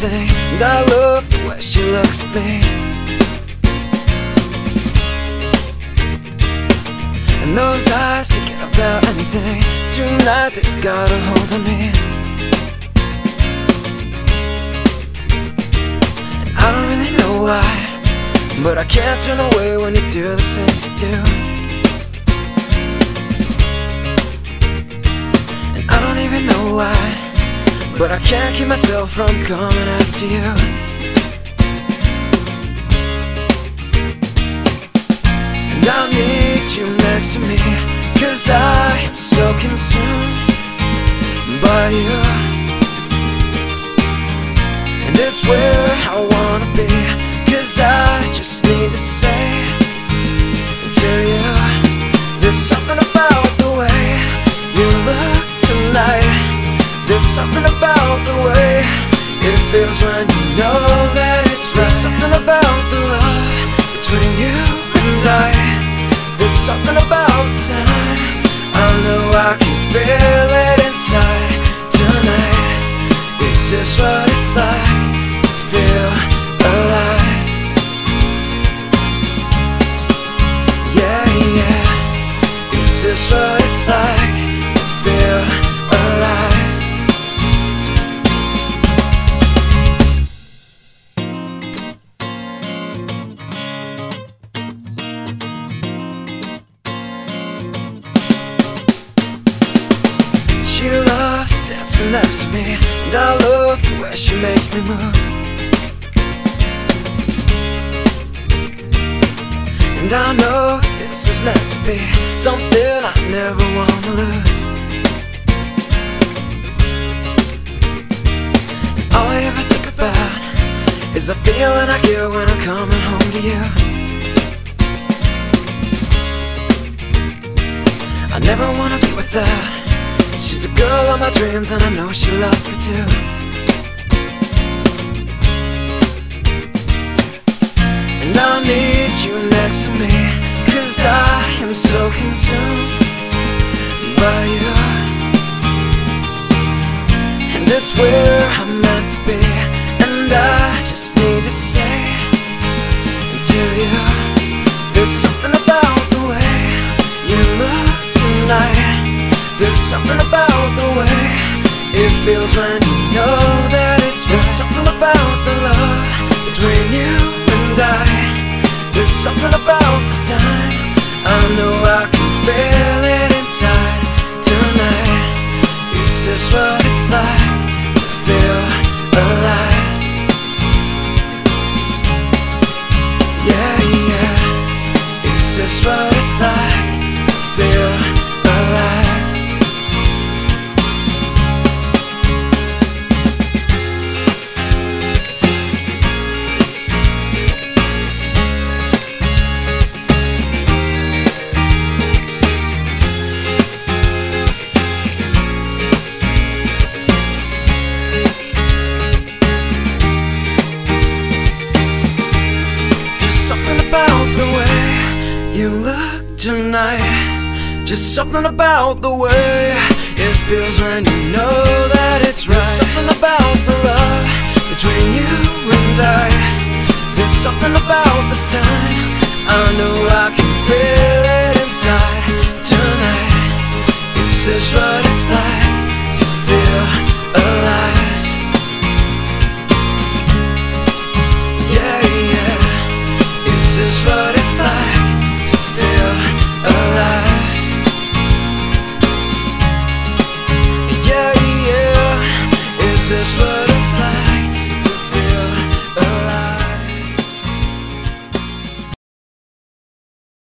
And I love the way she looks at me And those eyes can get about anything. Tonight they've got a hold of me. And I don't really know why But I can't turn away when you do the things you do but I can't keep myself from coming after you. And I need you next to me there's something about the way it feels when you know that it's right. There's something about the love between you and I. There's something about the time. I know I can feel it inside tonight. Is this what it's like to feel alive? Yeah, yeah. Is this what She loves dancing next to me. And I love the way she makes me move. And I know this is meant to be Something I never want to lose. All I ever think about Is the feeling I get when I'm coming home to you. I never wanna be without She's a girl of my dreams and I know she loves me too. And I need you next to me Cause I am so consumed by you. And it's where I'm there's something about the way it feels when you know that it's right. There's something about the love between you and I. There's something about this time. I know I can feel it inside tonight. Is this what it's like to feel alive? Yeah, yeah. Is this what it's like to feel tonight Just something about the way It feels when you know that it's right. There's something about the love Between you and I. There's something about this time. I know I can feel it inside. Tonight Is this what it's like To feel alive? Yeah, yeah. Is this what it's like?